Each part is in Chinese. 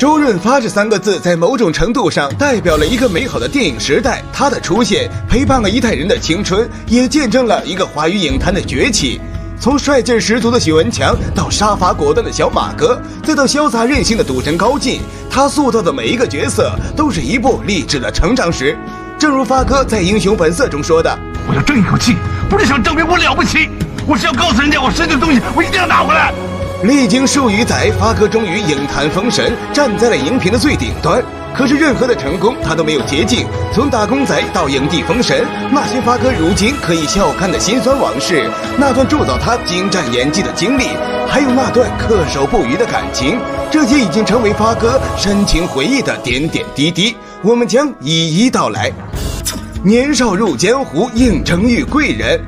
周润发这三个字在某种程度上代表了一个美好的电影时代，他的出现陪伴了一代人的青春，也见证了一个华语影坛的崛起。从帅劲十足的许文强到杀伐果断的小马哥，再到潇洒任性的赌神高进，他塑造的每一个角色都是一部励志的成长史。正如发哥在《英雄本色》中说的：“我要争一口气，不是想证明我了不起，我是要告诉人家我失去的东西，我一定要拿回来。”历经数余载，发哥终于影坛封神，站在了荧屏的最顶端。可是任何的成功，他都没有捷径。从打工仔到影帝封神，那些发哥如今可以笑看的辛酸往事，那段铸造他精湛演技的经历，还有那段恪守不渝的感情，这些已经成为发哥深情回忆的点点滴滴。我们将一一道来。年少入江湖，应征遇贵人。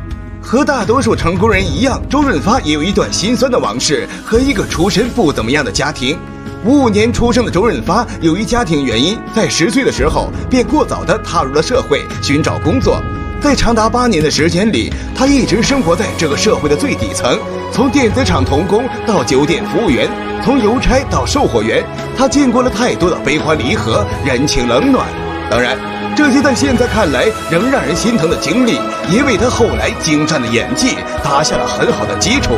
和大多数成功人一样，周润发也有一段心酸的往事和一个出身不怎么样的家庭。五五年出生的周润发，由于家庭原因，在十岁的时候便过早地踏入了社会，寻找工作。在长达八年的时间里，他一直生活在这个社会的最底层，从电子厂童工到酒店服务员，从邮差到售货员，他见过了太多的悲欢离合、人情冷暖。当然。这些在现在看来仍让人心疼的经历，也为他后来精湛的演技打下了很好的基础。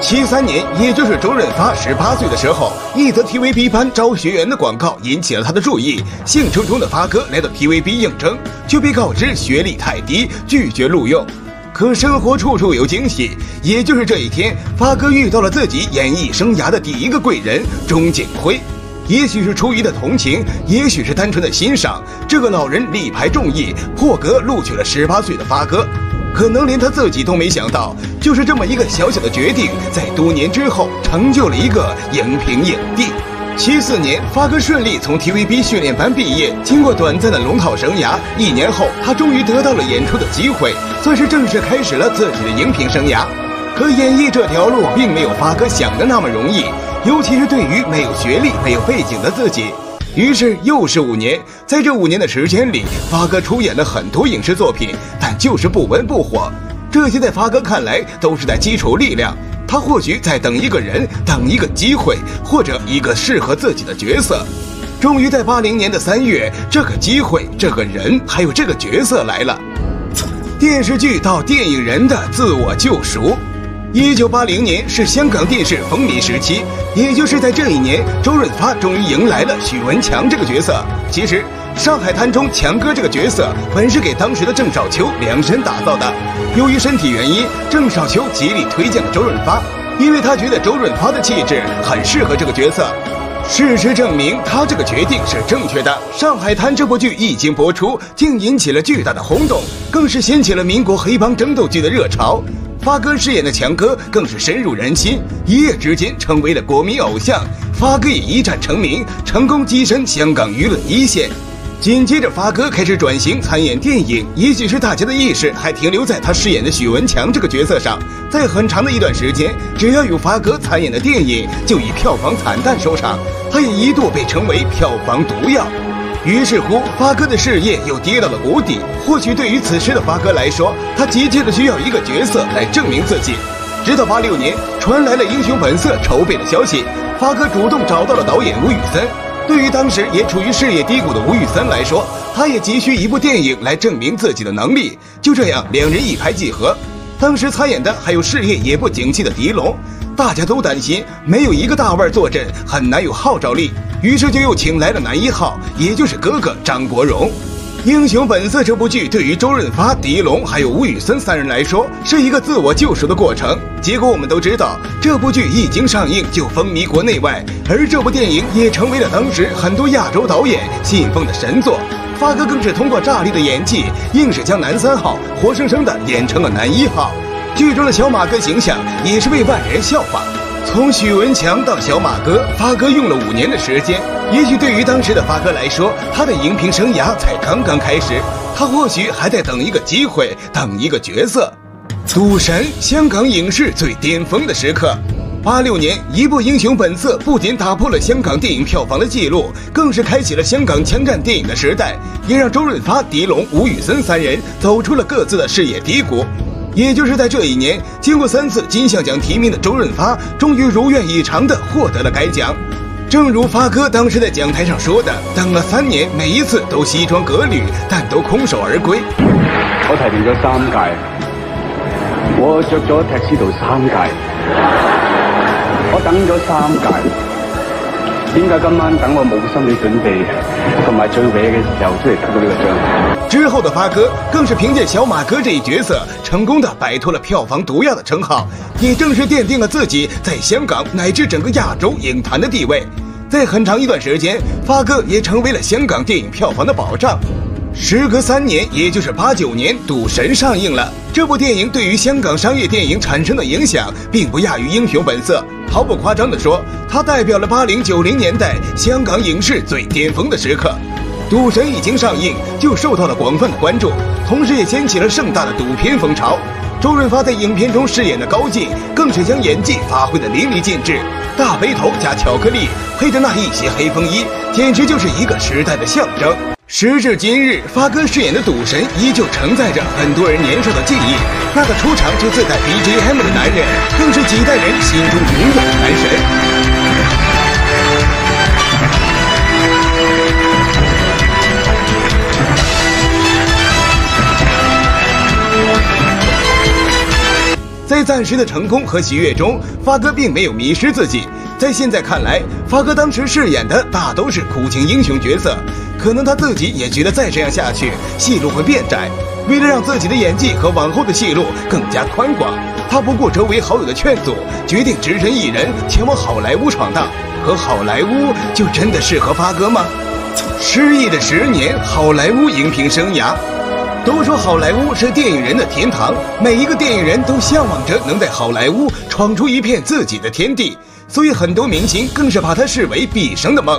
七三年，也就是周润发十八岁的时候，一则 TVB 班招学员的广告引起了他的注意。兴冲冲的发哥来到 TVB 应征，却被告知学历太低，拒绝录用。可生活处处有惊喜，也就是这一天，发哥遇到了自己演艺生涯的第一个贵人钟景辉。也许是出于的同情，也许是单纯的欣赏，这个老人力排众议，破格录取了十八岁的发哥。可能连他自己都没想到，就是这么一个小小的决定，在多年之后成就了一个荧屏影帝。七四年，发哥顺利从 TVB 训练班毕业，经过短暂的龙套生涯，一年后他终于得到了演出的机会，算是正式开始了自己的荧屏生涯。可演艺这条路并没有发哥想的那么容易。尤其是对于没有学历、没有背景的自己，于是又是五年。在这五年的时间里，发哥出演了很多影视作品，但就是不温不火。这些在发哥看来都是在基础力量，他或许在等一个人、等一个机会，或者一个适合自己的角色。终于在八零年的三月，这个机会、这个人还有这个角色来了。电视剧到电影人的自我救赎。一九八零年是香港电视风靡时期，也就是在这一年，周润发终于迎来了许文强这个角色。其实，《上海滩》中强哥这个角色本是给当时的郑少秋量身打造的。由于身体原因，郑少秋极力推荐了周润发，因为他觉得周润发的气质很适合这个角色。事实证明，他这个决定是正确的。《上海滩》这部剧一经播出，竟引起了巨大的轰动，更是掀起了民国黑帮争斗剧的热潮。发哥饰演的强哥更是深入人心，一夜之间成为了国民偶像。发哥也一战成名，成功跻身香港娱乐一线。紧接着，发哥开始转型参演电影。也许是大家的意识还停留在他饰演的许文强这个角色上，在很长的一段时间，只要有发哥参演的电影，就以票房惨淡收场。他也一度被称为票房毒药。于是乎，发哥的事业又跌到了谷底。或许对于此时的发哥来说，他急切的需要一个角色来证明自己。直到八六年传来了《英雄本色》筹备的消息，发哥主动找到了导演吴宇森。对于当时也处于事业低谷的吴宇森来说，他也急需一部电影来证明自己的能力。就这样，两人一拍即合。当时参演的还有事业也不景气的狄龙。大家都担心没有一个大腕坐镇，很难有号召力，于是就又请来了男一号，也就是哥哥张国荣。《英雄本色》这部剧对于周润发、狄龙还有吴宇森三人来说，是一个自我救赎的过程。结果我们都知道，这部剧一经上映就风靡国内外，而这部电影也成为了当时很多亚洲导演信奉的神作。发哥更是通过炸裂的演技，硬是将男三号活生生的演成了男一号。剧中的小马哥形象也是被万人效仿。从许文强到小马哥，发哥用了五年的时间。也许对于当时的发哥来说，他的荧屏生涯才刚刚开始，他或许还在等一个机会，等一个角色。赌神，香港影视最巅峰的时刻。八六年，一部《英雄本色》不仅打破了香港电影票房的记录，更是开启了香港枪战电影的时代，也让周润发、狄龙、吴宇森三人走出了各自的事业低谷。也就是在这一年，经过三次金像奖提名的周润发，终于如愿以偿地获得了该奖。正如发哥当时在讲台上说的，等了三年，每一次都西装革履，但都空手而归。我提名咗三屆，我着咗踢師道三屆，我等咗三屆。点解今晚等我冇心理准备，同埋最尾嘅时候出嚟出到呢個獎？之后的发哥更是凭借小马哥这一角色，成功的摆脱了票房毒药的称号，也正式奠定了自己在香港乃至整个亚洲影坛的地位。在很长一段时间，发哥也成为了香港电影票房的保障。时隔三年，也就是八九年，《赌神》上映了。这部电影对于香港商业电影产生的影响，并不亚于《英雄本色》。毫不夸张地说，它代表了八零九零年代香港影视最巅峰的时刻。赌神一经上映就受到了广泛的关注，同时也掀起了盛大的赌片风潮。周润发在影片中饰演的高进，更是将演技发挥得淋漓尽致。大背头加巧克力，配着那一袭黑风衣，简直就是一个时代的象征。时至今日，发哥饰演的赌神依旧承载着很多人年少的记忆。那个出场就自带 BGM 的男人，更是几代人心中永远的男神。在暂时的成功和喜悦中，发哥并没有迷失自己。在现在看来，发哥当时饰演的大都是苦情英雄角色，可能他自己也觉得再这样下去，戏路会变窄。为了让自己的演技和往后的戏路更加宽广，他不顾周围好友的劝阻，决定只身一人前往好莱坞闯荡。可好莱坞就真的适合发哥吗？失意的十年，好莱坞荧屏生涯。都说好莱坞是电影人的天堂，每一个电影人都向往着能在好莱坞闯出一片自己的天地。所以很多明星更是把它视为毕生的梦。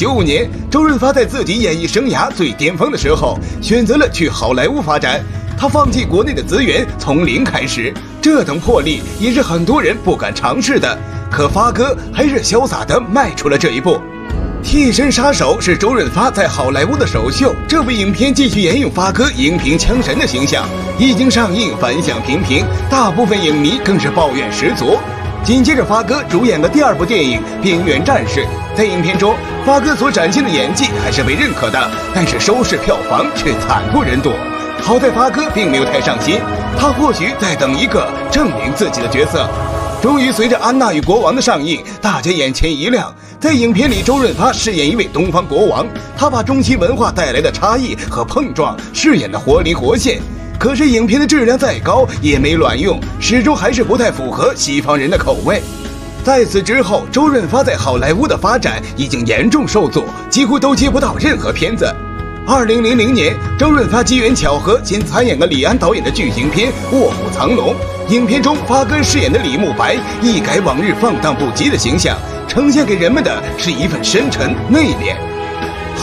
九五年，周润发在自己演艺生涯最巅峰的时候，选择了去好莱坞发展。他放弃国内的资源，从零开始，这等魄力也是很多人不敢尝试的。可发哥还是潇洒地迈出了这一步。《替身杀手》是周润发在好莱坞的首秀，这部影片继续沿用发哥荧屏枪神的形象，一经上映反响平平，大部分影迷更是抱怨十足。紧接着，发哥主演的第二部电影《邊緣戰士》。在影片中，发哥所展现的演技还是被认可的，但是收视票房却惨不忍睹。好在发哥并没有太上心，他或许在等一个证明自己的角色。终于，随着《安娜与国王》的上映，大家眼前一亮。在影片里，周润发饰演一位东方国王，他把中西文化带来的差异和碰撞饰演得活灵活现。可是影片的质量再高也没卵用，始终还是不太符合西方人的口味。在此之后，周润发在好莱坞的发展已经严重受阻，几乎都接不到任何片子。二零零零年，周润发机缘巧合先参演了李安导演的剧情片《卧虎藏龙》。影片中，发哥饰演的李慕白一改往日放荡不羁的形象，呈现给人们的是一份深沉内敛。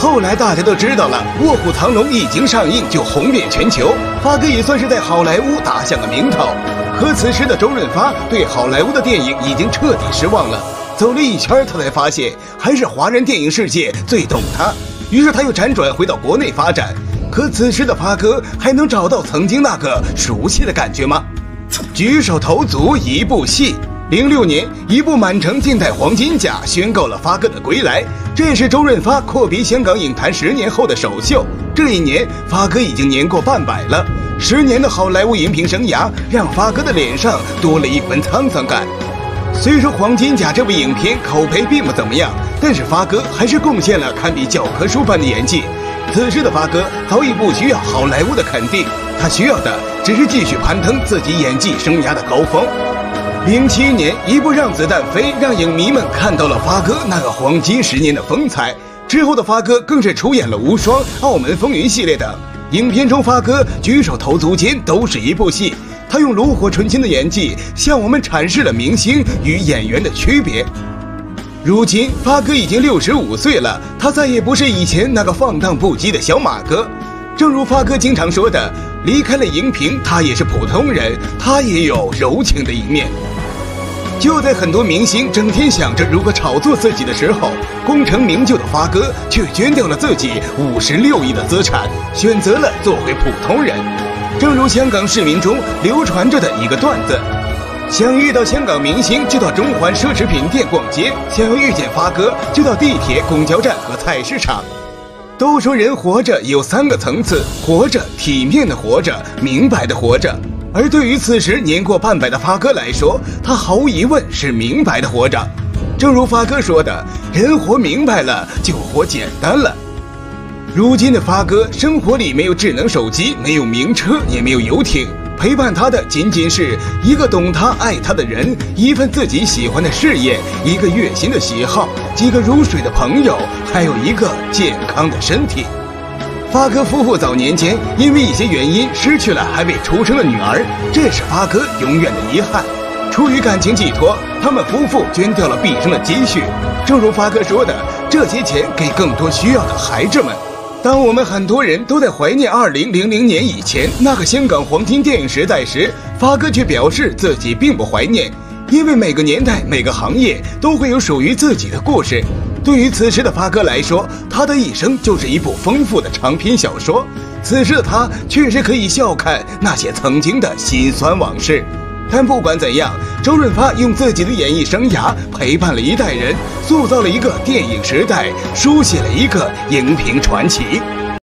后来大家都知道了，《卧虎藏龙》一经上映就红遍全球，发哥也算是在好莱坞打响了名头。可此时的周润发对好莱坞的电影已经彻底失望了，走了一圈，他才发现还是华人电影世界最懂他。于是他又辗转回到国内发展。可此时的发哥还能找到曾经那个熟悉的感觉吗？举手投足一部戏。零六年，一部《满城尽带黄金甲》宣告了发哥的归来，这也是周润发阔别香港影坛十年后的首秀。这一年，发哥已经年过半百了。十年的好莱坞影評生涯，让发哥的脸上多了一分沧桑感。虽说《黄金甲》这部影片口碑并不怎么样，但是发哥还是贡献了堪比教科书般的演技。此时的发哥早已不需要好莱坞的肯定，他需要的只是继续攀登自己演技生涯的高峰。零七年，一部《让子弹飞》让影迷们看到了发哥那个黄金十年的风采。之后的发哥更是出演了《无双》《澳门风云》系列等影片中，发哥举手投足间都是一部戏。他用炉火纯青的演技向我们阐释了明星与演员的区别。如今，发哥已经六十五岁了，他再也不是以前那个放荡不羁的小马哥。正如发哥经常说的，离开了荧屏，他也是普通人，他也有柔情的一面。就在很多明星整天想着如何炒作自己的时候，功成名就的发哥却捐掉了自己五十六亿的资产，选择了做回普通人。正如香港市民中流传着的一个段子：想遇到香港明星，就到中环奢侈品店逛街；想要遇见发哥，就到地铁、公交站和菜市场。都说人活着有三个层次：活着、体面的活着、明白的活着。而对于此时年过半百的发哥来说，他毫无疑问是明白的活着。正如发哥说的：“人活明白了，就活简单了。”如今的发哥，生活里没有智能手机，没有名车，也没有游艇。陪伴他的仅仅是一个懂他、爱他的人，一份自己喜欢的事业，一个月薪的喜好，几个如水的朋友，还有一个健康的身体。发哥夫妇早年间因为一些原因失去了还未出生的女儿，这是发哥永远的遗憾。出于感情寄托，他们夫妇捐掉了毕生的积蓄。正如发哥说的，这些钱给更多需要的孩子们。当我们很多人都在怀念二零零零年以前那个香港黄金电影时代时，发哥却表示自己并不怀念，因为每个年代、每个行业都会有属于自己的故事。对于此时的发哥来说，他的一生就是一部丰富的长篇小说。此时的他确实可以笑看那些曾经的辛酸往事。但不管怎样，周润发用自己的演艺生涯陪伴了一代人，塑造了一个电影时代，书写了一个荧屏传奇。